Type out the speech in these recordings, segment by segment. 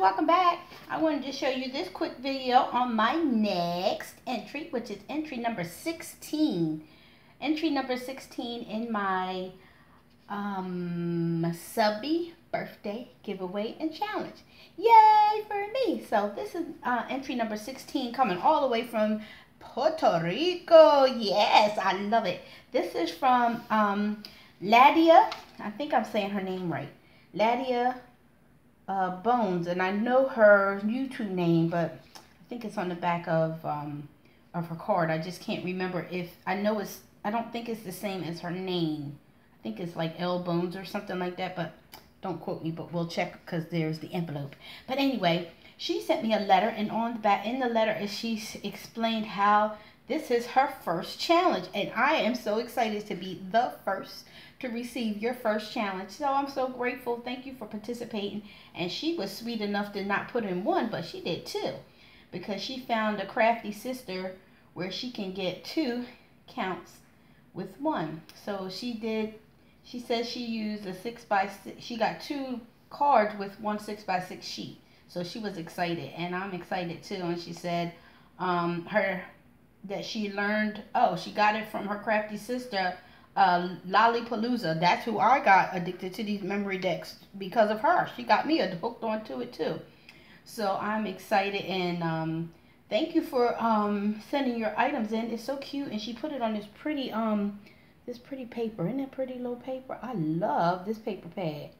welcome back. I wanted to show you this quick video on my next entry, which is entry number 16. Entry number 16 in my um, subby birthday giveaway and challenge. Yay for me! So this is uh, entry number 16 coming all the way from Puerto Rico. Yes, I love it. This is from um, Ladia. I think I'm saying her name right. Ladia uh, Bones, and I know her YouTube name, but I think it's on the back of um, of her card. I just can't remember if I know it's. I don't think it's the same as her name. I think it's like L Bones or something like that, but don't quote me. But we'll check because there's the envelope. But anyway, she sent me a letter, and on the back in the letter, she explained how this is her first challenge, and I am so excited to be the first to receive your first challenge. So I'm so grateful. Thank you for participating. And she was sweet enough to not put in one, but she did two because she found a crafty sister where she can get two counts with one. So she did, she says she used a six by six, she got two cards with one six by six sheet. So she was excited and I'm excited too. And she said um, her that she learned, oh, she got it from her crafty sister, uh, Lollipalooza. That's who I got addicted to these memory decks because of her. She got me hooked onto it too. So I'm excited and um, thank you for um, sending your items in. It's so cute and she put it on this pretty um this pretty paper. Isn't that pretty little paper? I love this paper pad.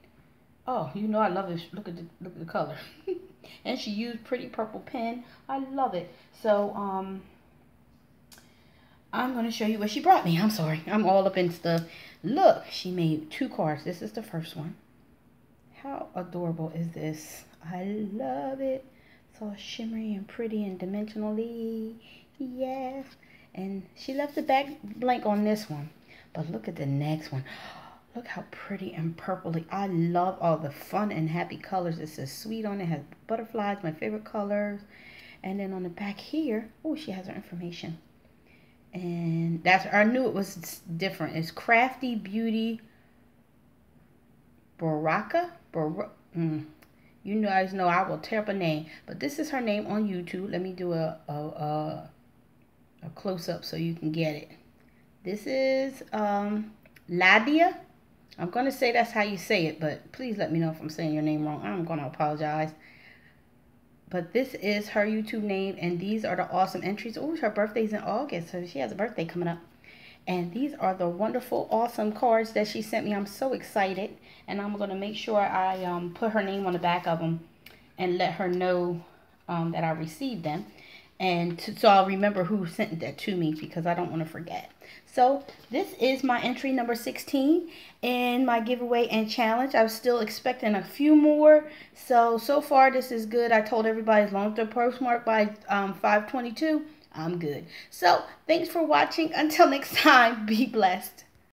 Oh, you know I love this. Look at the look at the color. and she used pretty purple pen. I love it. So um I'm going to show you what she brought me. I'm sorry. I'm all up in stuff. Look, she made two cards. This is the first one. How adorable is this? I love it. So shimmery and pretty and dimensionally. Yes. And she left the back blank on this one. But look at the next one. Look how pretty and purpley. I love all the fun and happy colors. It says sweet on it has butterflies, my favorite colors. And then on the back here, oh, she has her information and that's I knew it was different. It's Crafty Beauty Baraka. Bar mm. You guys know I will tear up a name, but this is her name on YouTube. Let me do a a, a, a close up so you can get it. This is um, Ladia. I'm gonna say that's how you say it, but please let me know if I'm saying your name wrong. I'm gonna apologize. But this is her YouTube name, and these are the awesome entries. Oh, her birthday's in August, so she has a birthday coming up. And these are the wonderful, awesome cards that she sent me. I'm so excited. And I'm going to make sure I um, put her name on the back of them and let her know um, that I received them and to, so I'll remember who sent that to me because I don't want to forget. So this is my entry number 16 in my giveaway and challenge. I was still expecting a few more. So, so far this is good. I told everybody as long as they're postmarked by um, 522, I'm good. So thanks for watching. Until next time, be blessed.